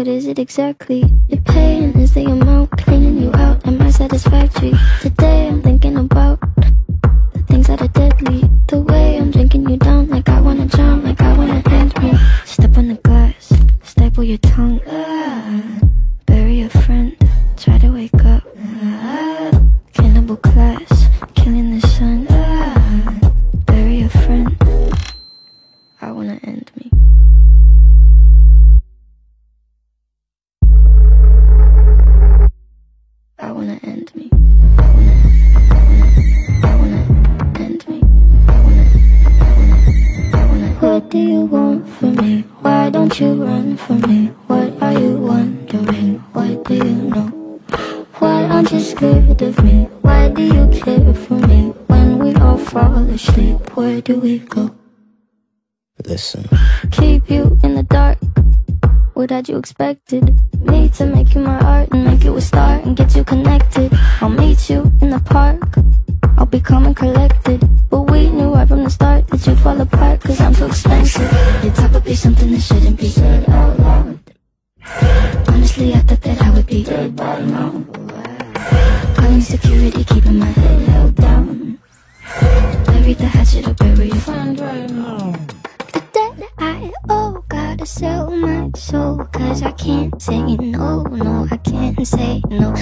What is it exactly? Your pain is the amount cleaning you out. Am I satisfactory? Today I'm thinking about don't you run from me? What are you wondering? What do you know? Why aren't you scared of me? Why do you care for me? When we all fall asleep, where do we go? Listen. keep you in the dark. What had you expected? Me to make you my art and make you a star and get you connected. I'll meet you in the park. I'll be calm and collected. But we knew right from the start that you'd fall apart cause I'm too expensive. Be something that shouldn't be said out loud. Honestly, I thought that I would be dead by now. Calling security, keeping my head held down. Bury the hatchet or bury your friend right now. The debt I owe, gotta sell my soul. Cause I can't say no, no, I can't say no.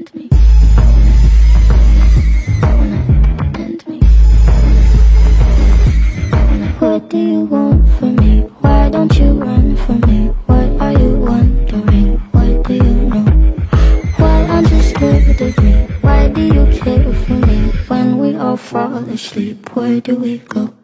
End me. What do you want from me? Why don't you run from me? What are you wondering? What do you know? Why aren't you scared of me? Why do you care for me? When we all fall asleep, where do we go?